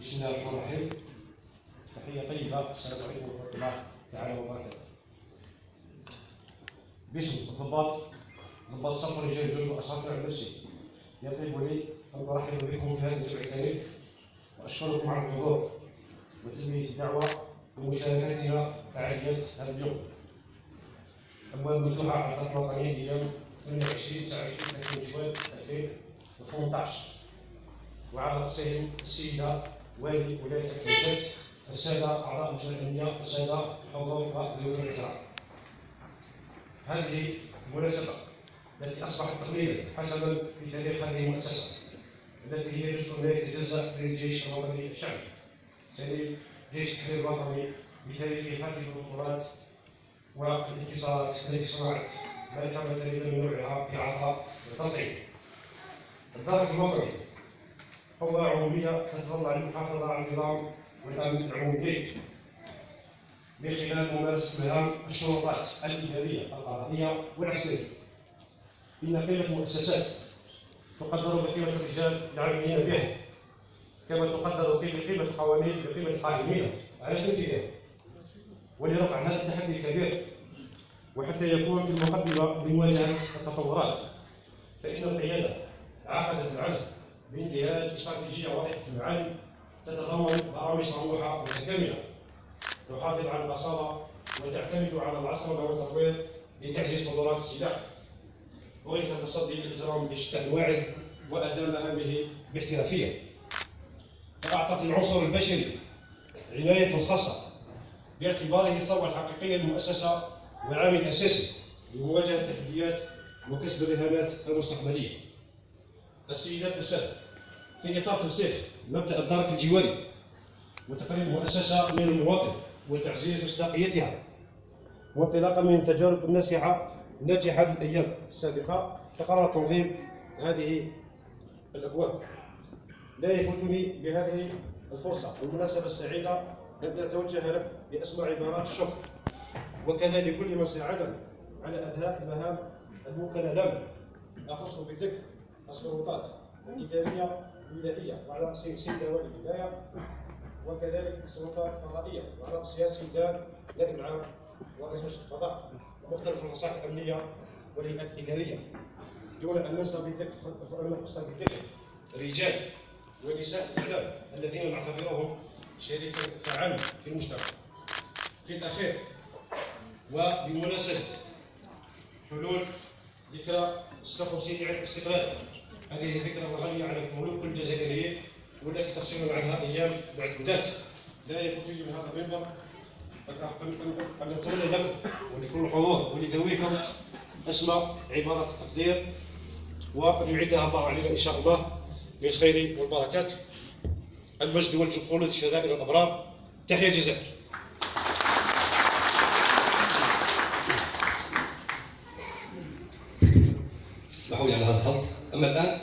بسم الله الرحمن الرحيم. تحية طيبة. السلام عليكم ورحمة الله تعالى وبركاته باسم الضباط ضباط الصف رجال الجند وأساطير النفسي يطيب لي أن أرحب بكم في هذا الجمع الكريم. وأشكركم على الحضور وتلبية الدعوة ومشاركتنا فعاليات هذا اليوم. أبواب مفتوحة على الخط الوطني إلى 28 29 جوان 2018 وعلى رأسهم السيدة والي ولاية الحجاج السادة أعضاء اللجنة الفنية السادة حضور ضيوف الإكرام هذه المناسبة التي أصبحت تقليدا في تاريخ هذه المؤسسة التي هي جزء لا يتجزأ من الجيش الوطني الشعبي. ثاني جيش التحرير الوطني بتاريخه حافل البطولات والانتصارات التي صنعت ملكة فريدة من نوعها العطاء والتنظيم الدرك الوطني عمومية تتطلع على المحافظة على النظام والأمن العمومي من خلال ممارسة مهام الشروطات الإدارية القضائية والعسكرية. إن قيمة المؤسسات تقدر بقيمة الرجال العاملين بها كما تقدر قيمة القوانين بقيمة القائمين على تنفيذها ولرفع هذا التحدي الكبير وحتى يكون في المقدمة لمواجهة التطورات فإن القيادة عقدت العزم بانتهاج استراتيجية واضحة المعالم تتضمن برامج طموحة متكاملة تحافظ على الأصالة وتعتمد على العصرنة والتطوير لتعزيز قدرات السلاح وغير التصدي للإجرام بشتى أنواعه وأداء مهامه باحترافية فأعطت العنصر البشري عناية خاصة باعتباره الثروة الحقيقية للمؤسسة وعامل أساسي لمواجهة التحديات وكسب الرهانات المستقبلية. السيدات والسادة. في إطار ترسيخ مبدأ الدرك الجواري وتقريب المؤسسة من المواطن وتعزيز مصداقيتها وانطلاقا من التجارب الناجحة الناجحة للأيام السابقة تقرر تنظيم هذه الأبواب. لا يفوتني بهذه الفرصة والمناسبة السعيدة أن أتوجه لك بأسمى عبارات الشكر وكذا لكل من ساعدنا على أداء المهام الموكلة لنا أخص بذكر السلطات الإدارية الولاية وعلى رأسهم سيدة والي الولاية وكذلك السلطات القضائية وعلى رأسها سيدان نائب العام ورئيس مجلس القضاء ومختلف المصالح الأمنية والهيئات الإدارية دون أن ننسى نخص بذكر رجال ونساء الإعلام الذين نعتبرهم شريكا فعال في المجتمع. في الأخير وبمناسبة حلول ذكرى 56 عام الاستقلال هذه ذكرى غالية على الملوك الجزائريين والتي تفصلنا عنها أيام معدودات لا يفوتني من هذا المنبر. أن أتمنى لكم ولكل الحضور ولذويكم أسمى عبارة التقدير. وأن يعيدها الله علينا إن شاء الله بالخير والبركات. المجد والجحود الشدائد الأبرار. تحيا الجزائر اسمحوا لي على هذا الخلط أما الآن